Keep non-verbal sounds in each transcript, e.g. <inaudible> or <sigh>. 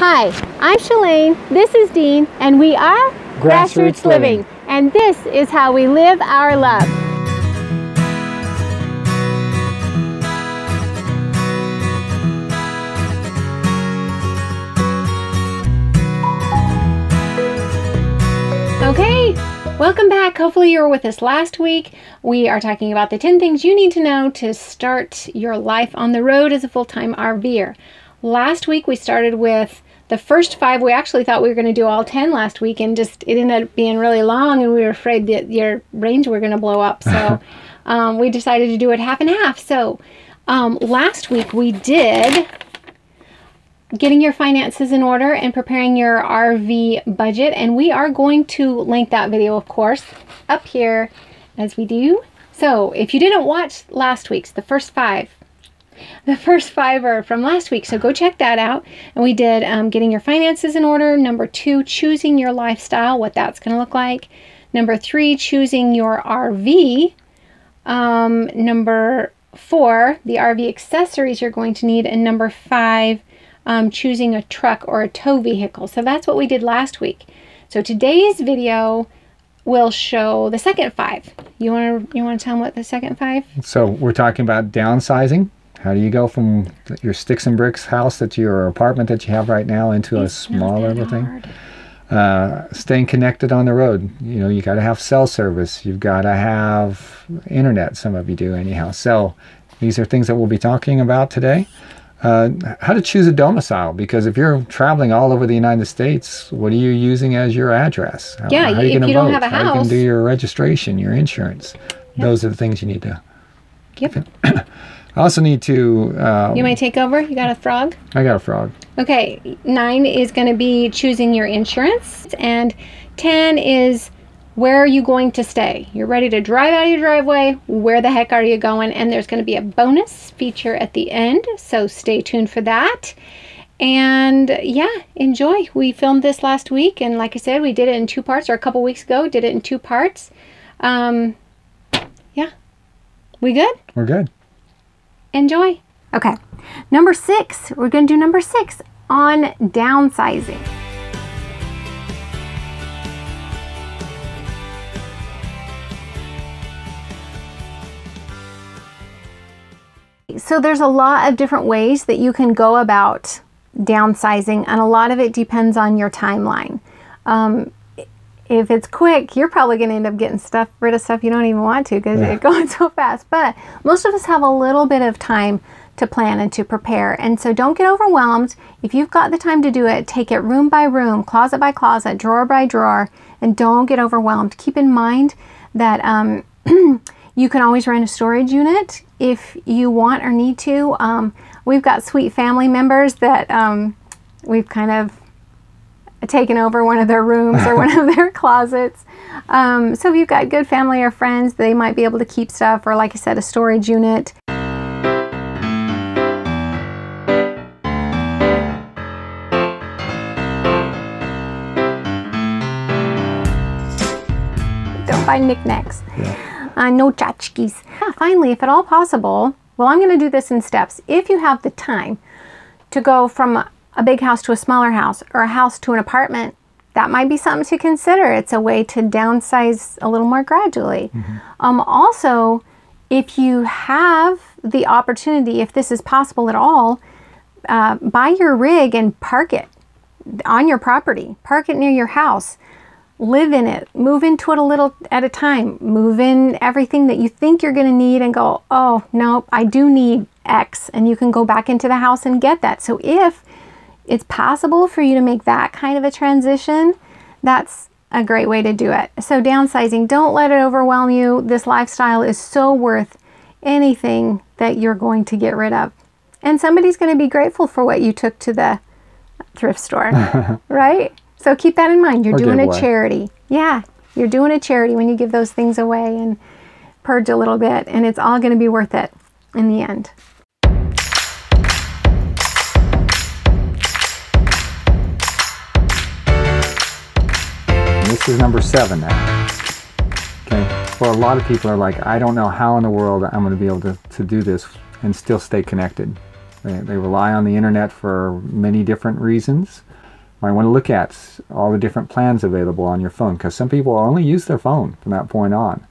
Hi, I'm Shalane, this is Dean, and we are Grassroots Living. And this is how we live our love. Okay, welcome back. Hopefully, you were with us last week. We are talking about the 10 things you need to know to start your life on the road as a full time RVer. Last week, we started with the first five. We actually thought we were going to do all 10 last week, and just it ended up being really long, and we were afraid that your range were going to blow up. So <laughs> um, we decided to do it half and half. So um, last week, we did getting your finances in order and preparing your RV budget. And we are going to link that video, of course, up here as we do. So if you didn't watch last week's, the first five, the first five are from last week. So go check that out. And we did um, getting your finances in order. Number two, choosing your lifestyle, what that's going to look like. Number three, choosing your RV. Um, number four, the RV accessories you're going to need. And number five, um, choosing a truck or a tow vehicle. So that's what we did last week. So today's video will show the second five. You want to you want to tell them what the second five? So we're talking about downsizing. How do you go from your sticks and bricks house that your apartment that you have right now into a It's not smaller thing? Uh, staying connected on the road. You know, you got to have cell service. You've got to have internet. Some of you do anyhow. So these are things that we'll be talking about today. Uh, how to choose a domicile because if you're traveling all over the United States, what are you using as your address? How, Yeah, how are you if you don't vote? have a How you house- can do your registration, your insurance. Those are the things you need to. Yep. <clears throat> I also need to. Uh, You might take over. You got a frog? I got a frog. Okay, nine is going to be choosing your insurance, and 10 is where are you going to stay? You're ready to drive out of your driveway. Where the heck are you going? And there's going to be a bonus feature at the end, so stay tuned for that. And yeah, enjoy. We filmed this last week, and like I said, we did it in two parts, or a couple weeks ago, did it in two parts. Um, yeah, we good? We're good. Enjoy. Okay, number six, we're to do number six on downsizing. So, there's a lot of different ways that you can go about downsizing, and a lot of it depends on your timeline. Um, if it's quick, you're probably going to end up getting stuff rid of stuff you don't even want to because Yeah. it's <laughs> going so fast. But most of us have a little bit of time to plan and to prepare. And so don't get overwhelmed. If you've got the time to do it, take it room by room, closet by closet, drawer by drawer, and don't get overwhelmed. Keep in mind that um, <clears throat> you can always rent a storage unit if you want or need to. Um, we've got sweet family members that um, we've kind of taken over one of their rooms or one of <laughs> their closets. Um, so if you've got good family or friends, they might be able to keep stuff, or like I said, a storage unit. Don't buy knickknacks. Uh, no tchotchkes. Yeah, finally, if at all possible, well, I'm going to do this in steps. If you have the time to go from a big house to a smaller house or a house to an apartment, that might be something to consider. It's a way to downsize a little more gradually. Um, also, if you have the opportunity, if this is possible at all, uh, buy your rig and park it on your property. Park it near your house. Live in it. Move into it a little at a time. Move in everything that you think you're going to need and go, oh, no, I do need X. And you can go back into the house and get that. So if it's possible for you to make that kind of a transition, that's a great way to do it. So, downsizing, don't let it overwhelm you. This lifestyle is so worth anything that you're going to get rid of. And somebody's going to be grateful for what you took to the thrift store, <laughs> right? So, keep that in mind. You're Or doing a charity. Yeah, you're doing a charity when you give those things away and purge a little bit, and it's all going to be worth it in the end. This is number seven now. Okay. Well, a lot of people are like, I don't know how in the world I'm going to be able to, to do this and still stay connected. They, they rely on the internet for many different reasons. Might want to look at all the different plans available on your phone because some people only use their phone from that point on.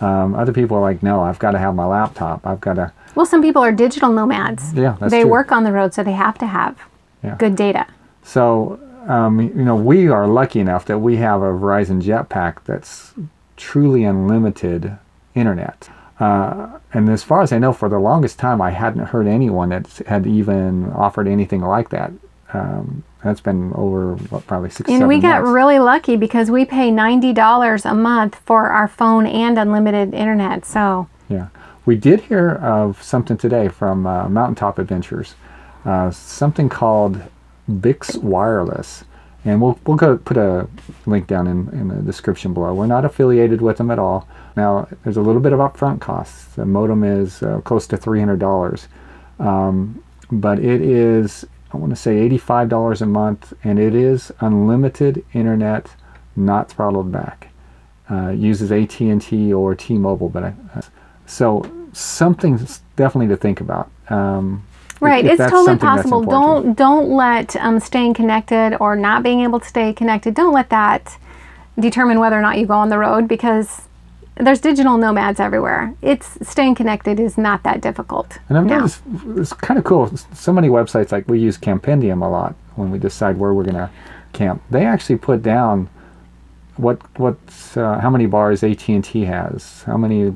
Um, other people are like, no, I've got to have my laptop. I've got to. Well, some people are digital nomads. Yeah, that's they true. work on the road, so they have to have Yeah. good data. So, um, you know, we are lucky enough that we have a Verizon Jetpack that's truly unlimited internet. Uh, and as far as I know, for the longest time, I hadn't heard anyone that had even offered anything like that. Um, that's been over what, probably six. And we got months. really lucky because we pay ninety dollars a month for our phone and unlimited internet. So Yeah. We did hear of something today from uh, Mountain Top Adventures, uh, something called Bix Wireless. And we'll, we'll go put a link down in, in the description below. We're not affiliated with them at all. Now, there's a little bit of upfront costs. The modem is uh, close to $300. Um, but it is, I want to say, $85 a month, and it is unlimited internet, not throttled back. Uh, uses AT&T or T-Mobile, but I, uh, so something definitely to think about. Um, right, if it's totally possible. Don't don't let um, staying connected or not being able to stay connected. Don't let that determine whether or not you go on the road because there's digital nomads everywhere. It's staying connected is not that difficult. And I've now. noticed it's kind of cool. So many websites, like we use Campendium a lot when we decide where we're going to camp. They actually put down what what uh, how many bars AT and T has, how many uh,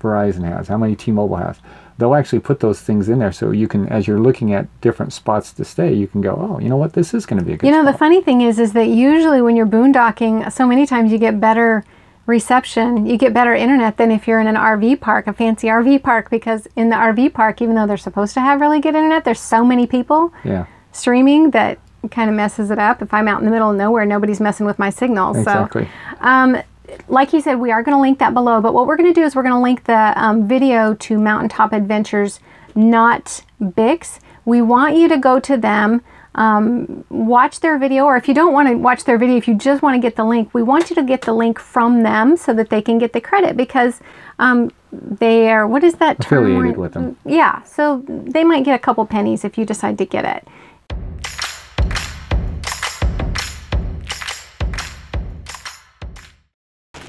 Verizon has, how many T-Mobile has. They'll actually put those things in there, so you can, as you're looking at different spots to stay, you can go, oh, you know what, this is going to be a good. You know, the funny thing is, is that usually when you're boondocking, so many times you get better reception, you get better internet than if you're in an RV park, a fancy RV park, because in the RV park, even though they're supposed to have really good internet, there's so many people yeah, streaming that kind of messes it up. If I'm out in the middle of nowhere, nobody's messing with my signal. exactly. So, um, like you said, we are going to link that below. But what we're going to do is we're going to link the um, video to Mountain Top Adventures, not Bix. We want you to go to them, um, watch their video, or if you don't want to watch their video, if you just want to get the link, we want you to get the link from them so that they can get the credit because um, they are, what is that term? Affiliated where- with them. Yeah, so they might get a couple pennies if you decide to get it.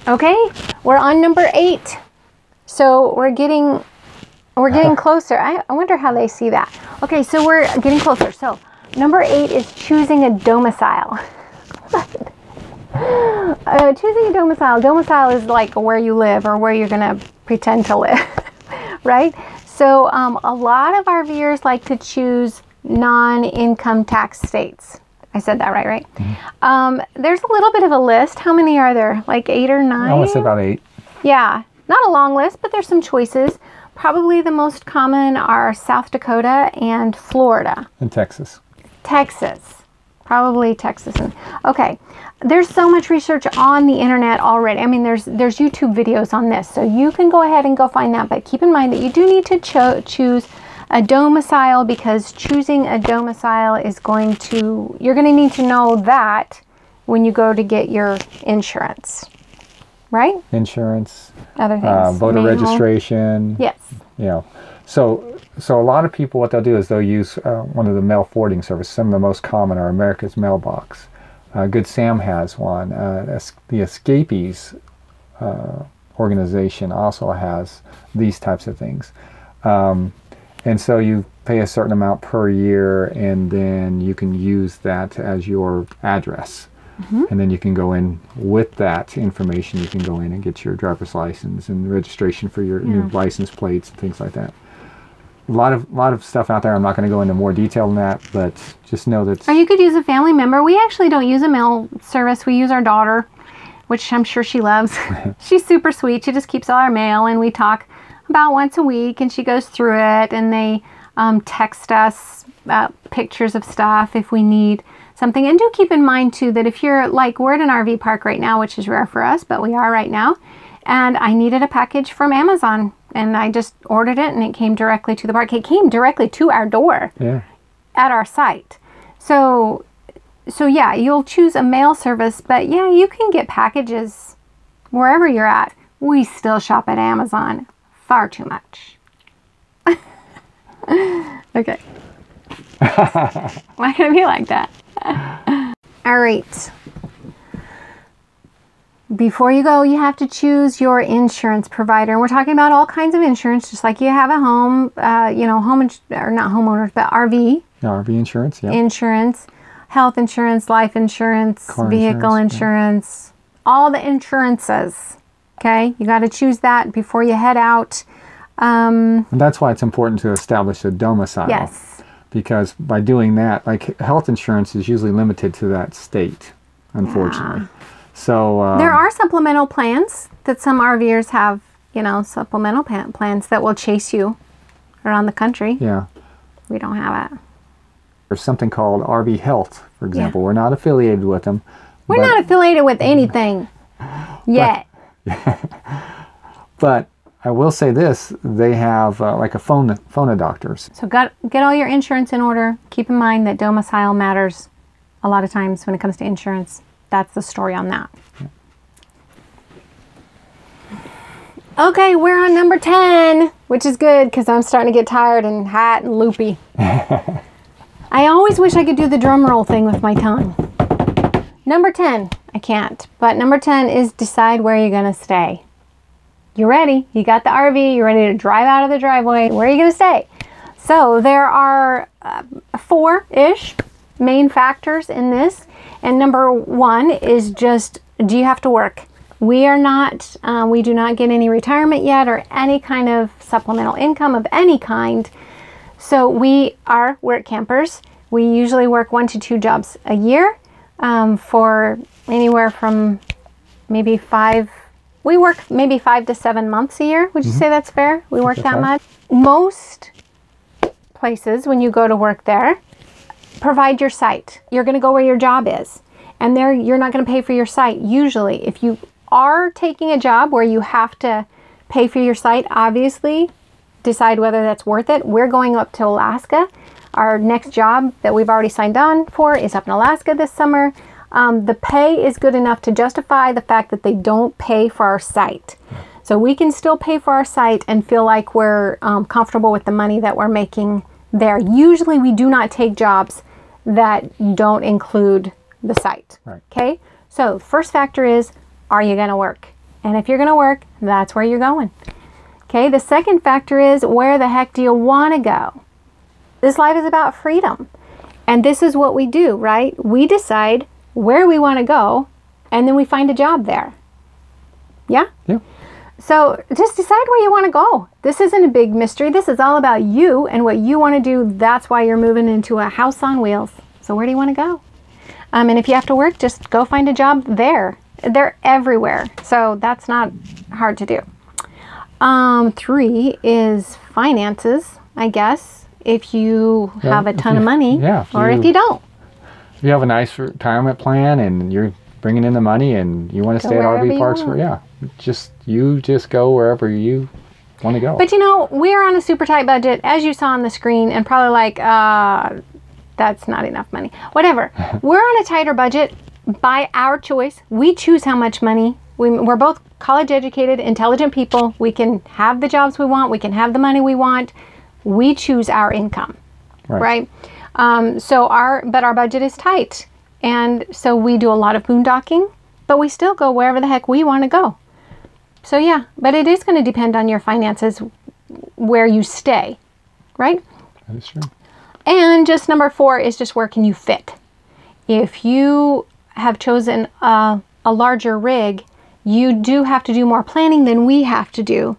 Okay, we're on number eight. So we're getting we're getting <laughs> closer. I, I wonder how they see that. Okay, so we're getting closer. So number eight is choosing a domicile. <laughs> uh, choosing a domicile. Domicile is like where you live or where you're gonna pretend to live, <laughs> right? So um, a lot of RVers like to choose non-income tax states. I said that right, right? Um, there's a little bit of a list. How many are there? Like eight or nine? I want to say about eight. Yeah, not a long list, but there's some choices. Probably the most common are South Dakota and Florida. And Texas. Texas. Probably Texas. And, okay. There's so much research on the internet already. I mean, there's there's YouTube videos on this, so you can go ahead and go find that. But keep in mind that you do need to cho- choose a domicile because choosing a domicile is going to you're going to need to know that when you go to get your insurance, right? Insurance, Other things. uh, voter registration. Yes. you know so so a lot of people what they'll do is they'll use uh, one of the mail forwarding services some of the most common are america's mailbox uh, good sam has one uh, the escapees uh, organization also has these types of things um, and so you pay a certain amount per year and then you can use that as your address mm-hmm. and then you can go in with that information you can go in and get your driver's license and registration for your new license plates and things like that a lot of lot of stuff out there i'm not going to go into more detail than that but just know that Or you could use a family member. We actually don't use a mail service. We use our daughter, which I'm sure she loves. <laughs> She's super sweet. She just keeps all our mail, and we talk about once a week, and she goes through it, and they um, text us uh, pictures of stuff if we need something. And do keep in mind too that if you're like we're at an RV park right now, which is rare for us, but we are right now, and I needed a package from Amazon. And I just ordered it and it came directly to the park. It came directly to our door yeah at our site. So so yeah, you'll choose a mail service, but yeah, you can get packages wherever you're at. We still shop at Amazon far too much. <laughs> okay. Why can it be like that? <laughs> All right. Before you go, you have to choose your insurance provider. And we're talking about all kinds of insurance, just like you have a home, uh, you know, home, ins- or not homeowners, but RV RV insurance, yeah. insurance, health insurance, life insurance, Car vehicle insurance, insurance, all the insurances. Okay, you got to choose that before you head out. Um, And that's why it's important to establish a domicile. yes, Because by doing that, like health insurance is usually limited to that state, unfortunately. Yeah. So um, there are supplemental plans that some RVers have. You know, supplemental plans that will chase you around the country. yeah. We don't have it. There's something called RV Health, for example. We're not affiliated with them. We're not affiliated with anything <laughs> yet. <laughs> But I will say this: they have uh, like a phone phone doctors. So got get all your insurance in order. Keep in mind that domicile matters a lot of times when it comes to insurance. That's the story on that. Okay, we're on number 10, which is good because I'm starting to get tired and hot and loopy. <laughs> I always wish I could do the drum roll thing with my tongue. Number 10, I can't, but number 10 is decide where you're to stay. You're ready. You got the RV. You're ready to drive out of the driveway. Where are you to stay? So there are uh, four ish main factors in this. And number one is just do you have to work? We are not, uh, we do not get any retirement yet or any kind of supplemental income of any kind. So we are work campers. We usually work one to two jobs a year um, for anywhere from maybe five. We work maybe five to seven months a year. Would you say that's fair? We work that right. much. Most places, when you go to work there, provide your site. You're going to go where your job is, and there you're not going to pay for your site. Usually, if you are taking a job where you have to pay for your site, obviously decide whether that's worth it. We're going up to Alaska. Our next job that we've already signed on for is up in Alaska this summer. Um, the pay is good enough to justify the fact that they don't pay for our site. So we can still pay for our site and feel like we're um, comfortable with the money that we're making there. Usually, we do not take jobs that don't include the site. Right. Okay. So, first factor is are you going to work? And if you're going to work, that's where you're going. Okay. The second factor is where the heck do you want to go? This life is about freedom. And this is what we do, right? We decide where we want to go and then we find a job there. Yeah? Yeah. So just decide where you want to go. This isn't a big mystery. This is all about you and what you want to do. That's why you're moving into a house on wheels. So where do you want to go? Um, and if you have to work, just go find a job there. They're everywhere. So that's not hard to do. Um, three is finances, I guess. If you have a if ton of money, yeah, if or if you- you don't. If you have a nice retirement plan and you're bringing in the money and you want to Go stay at RV parks, for, yeah, just you just go wherever you want to go. But you know, we're on a super tight budget, as you saw on the screen, and probably like, uh, that's not enough money. Whatever. <laughs> we're on a tighter budget by our choice. We choose how much money. We, we're both college educated, intelligent people. We can have the jobs we want, we can have the money we want. We choose our income, Right. right? Um, so our, but our budget is tight. And so we do a lot of boondocking, but we still go wherever the heck we want to go. So yeah, but it is going to depend on your finances where you stay, right? that is true. And just number four is just where can you fit? If you have chosen a, a larger rig, you do have to do more planning than we have to do.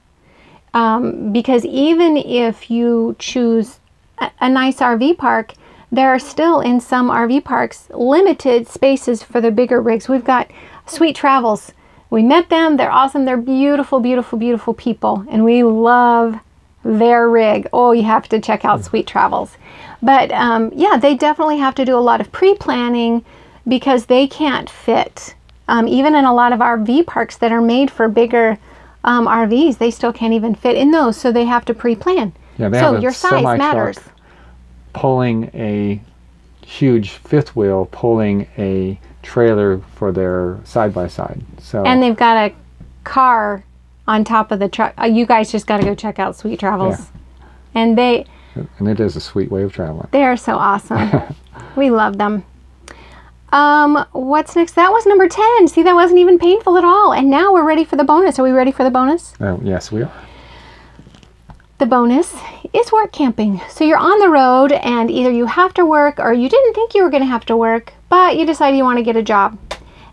Um, because even if you choose a, a nice RV park, there are still in some RV parks limited spaces for the bigger rigs. We've got Suite Travels. We met them. They're awesome. They're beautiful, beautiful, beautiful people. And we love their rig. Oh, you have to check out Suite Travels. But um, yeah, they definitely have to do a lot of pre planning because they can't fit. Um, even in a lot of RV parks that are made for bigger um, RVs, they still can't even fit in those. So they have to pre plan. Yeah, they so have a your size matters. pulling a huge fifth wheel, pulling a trailer for their side by side. So And they've got a car on top of the truck. Uh, you guys just got to go check out Suite Travels. And they, And it is a sweet way of traveling. They are so awesome. <laughs> we love them. Um, what's next? That was number 10. See, that wasn't even painful at all. And now we're ready for the bonus. Are we ready for the bonus? Oh, yes, we are. The bonus is work camping. So you're on the road and either you have to work or you didn't think you were going to have to work, but you decided you want to get a job.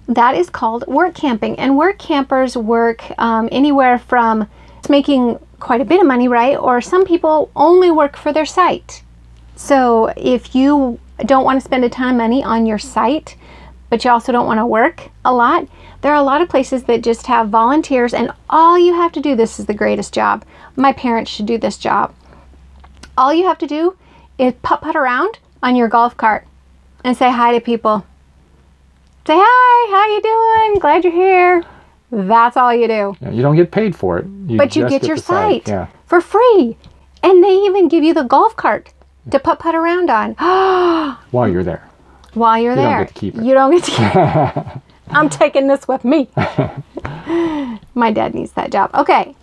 That is called work camping. And work campers work um, anywhere from making quite a bit of money, right? Or some people only work for their site. So if you don't want to spend a ton of money on your site, but you also don't want to work a lot, there are a lot of places that just have volunteers, and all you have to do this is the greatest job. My parents should do this job. All you have to do is putt putt around on your golf cart and say hi to people. Say hi, how you doing? Glad you're here. That's all you do. You don't get paid for it. but you just get your the site Yeah. for free. And they even give you the golf cart to putt putt around on. <gasps> While you're there. While you're You don't there. get to keep it. You don't get to keep it. <laughs> I'm taking this with me. <laughs> My dad needs that job. Okay.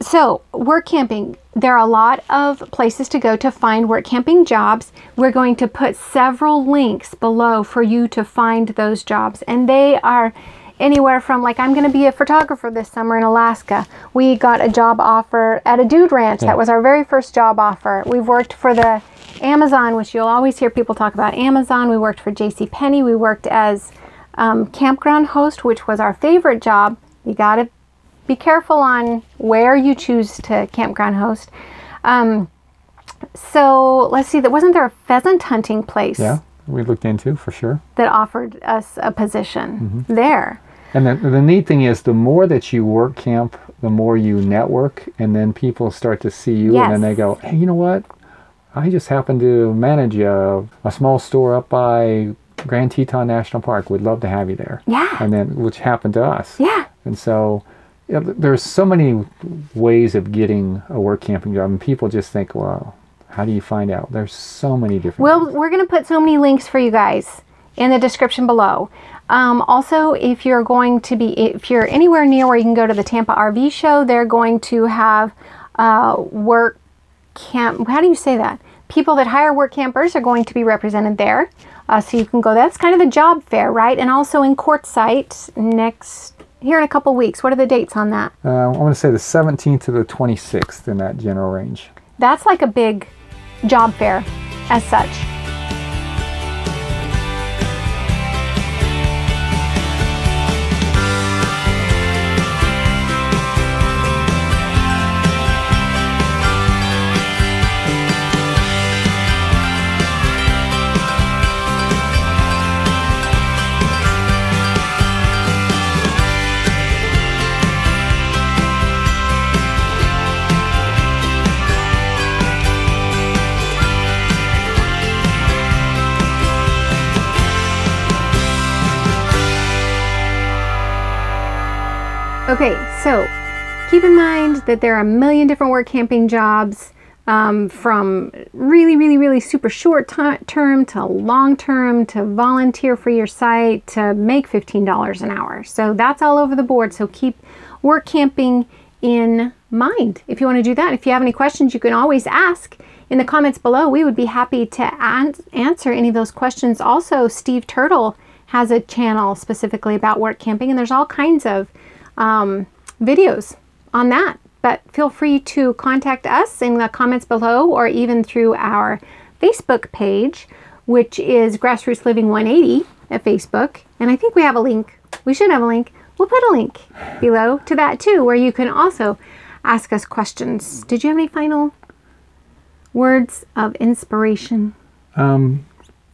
So, work camping. There are a lot of places to go to find work camping jobs. We're going to put several links below for you to find those jobs. And they are anywhere from, like, I'm going to be a photographer this summer in Alaska. We got a job offer at a dude ranch. That was our very first job offer. We've worked for the Amazon, which you'll always hear people talk about Amazon. We worked for J.C. Penney. We worked as um, campground host, which was our favorite job. You got to be careful on where you choose to campground host. Um, so let's see. That wasn't there a pheasant hunting place Yeah. We looked into for sure. that offered us a position there? And the, the neat thing is, the more that you work camp, the more you network, and then people start to see you, and then they go, "Hey, you know what? I just happen to manage a, a small store up by Grand Teton National Park. We'd love to have you there." Yeah. And then, which happened to us. Yeah. And so, yeah, th- there's so many ways of getting a work camping job, and people just think, "Well, how do you find out?" There's so many different. Well, ways. we're going to put so many links for you guys in the description below. Um, also, if you're going to be, if you're anywhere near where you can go to the Tampa RV show, they're going to have uh, work camp. How do you say that? People that hire work campers are going to be represented there. Uh, so you can go. That's kind of the job fair, right? And also in Quartzsite next here in a couple weeks. What are the dates on that? uh, I want to say the 17th to the 26th in that general range. That's like a big job fair as such. Okay, so keep in mind that there are a million different work camping jobs um, from really, really, really super short term to long term to volunteer for your site to make $15 an hour. So that's all over the board. So keep work camping in mind if you want to do that. If you have any questions, you can always ask in the comments below. We would be happy to an- answer any of those questions. Also, Steve Turtle has a channel specifically about work camping, and there's all kinds of um, videos on that. But feel free to contact us in the comments below or even through our Facebook page, which is Grassroots Living 180 at Facebook. And I think we have a link. We should have a link. We'll put a link below to that too, where you can also ask us questions. Did you have any final words of inspiration? Um,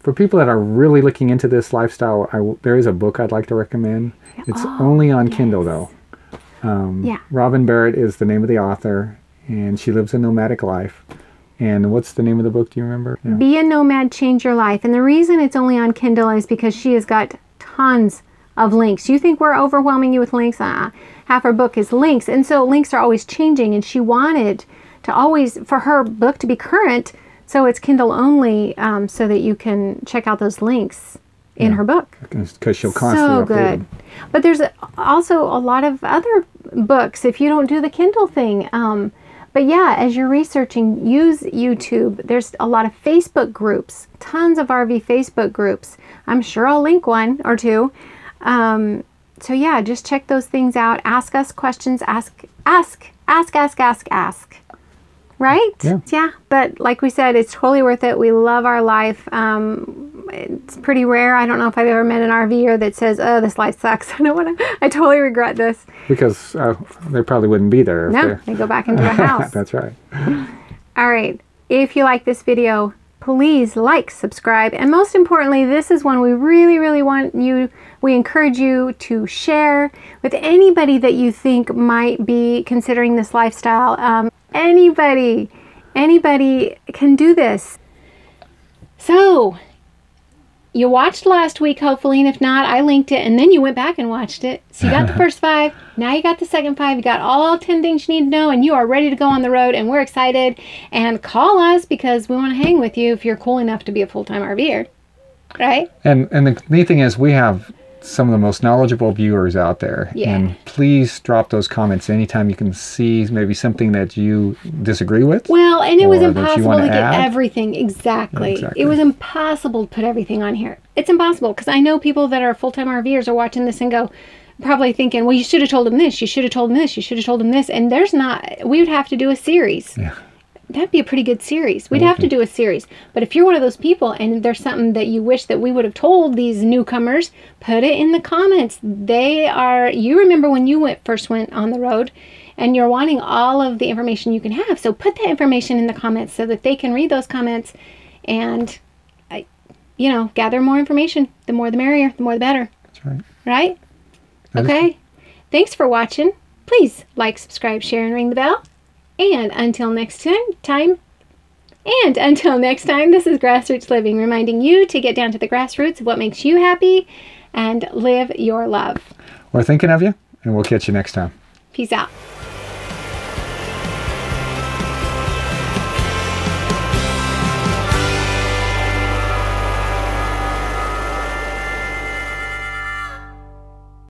for people that are really looking into this lifestyle, I there is a book I'd like to recommend. It's only on Kindle though. Um, Yeah. Robin Barrett is the name of the author, and she lives a nomadic life. And what's the name of the book? Do you remember? Yeah. Be a nomad, change your life. And the reason it's only on Kindle is because she has got tons of links. You think we're overwhelming you with links? Uh, half her book is links. And so links are always changing. And she wanted to always, for her book to be current, so it's Kindle only um, so that you can check out those links in her book Because she'll constantly so good. them. But there's also a lot of other books if you don't do the Kindle thing. Um, But yeah, as you're researching, use YouTube. There's a lot of Facebook groups, tons of RV Facebook groups. I'm sure I'll link one or two. Um, so yeah, just check those things out. Ask us questions. Ask, ask, ask, ask, ask, ask. Right? Yeah. Yeah. But like we said, it's totally worth it. We love our life. Um, it's pretty rare. I don't know if I've ever met an RVer that says, "Oh, this life sucks. <laughs> I don't want to. I totally regret this." Because uh, they probably wouldn't be there. If No, they go back into the <laughs> house. That's right. All right. If you like this video, please like, subscribe, and most importantly, this is one we really, really want you, we encourage you to share with anybody that you think might be considering this lifestyle. Um, anybody, anybody can do this. So, you watched last week, hopefully, and if not, I linked it, and then you went back and watched it. So you got the <laughs> first five, now you got the second five, you got all 10 things you need to know, and you are ready to go on the road, and we're excited. And call us because we want to hang with you if you're cool enough to be a full time RVer. Right? And and the neat thing is we have some of the most knowledgeable viewers out there. Yeah. And please drop those comments anytime you can see maybe something that you disagree with. Well, and it was Or that you impossible to get add? everything exactly. Exactly. It was impossible to put everything on here. It's impossible because I know people that are full time RVers are watching this and go, probably thinking, well, you should have told him this, you should have told him this, you should have told him this. And there's not, we would have to do a series. Yeah. That'd be a pretty good series. We'd would have to mm-hmm. do a series. But if you're one of those people and there's something that you wish that we would have told these newcomers, put it in the comments. They are, you remember when you went first went on the road and you're wanting all of the information you can have. So put that information in the comments so that they can read those comments and, I, you know, gather more information. The more the merrier, the more the better. That's right. Right? That is- Okay. Thanks for watching. Please like, subscribe, share, and ring the bell. And until next time, time. And until next time, this is Grassroots Living, reminding you to get down to the grassroots of what makes you happy and live your love. We're thinking of you, and we'll catch you next time. Peace out.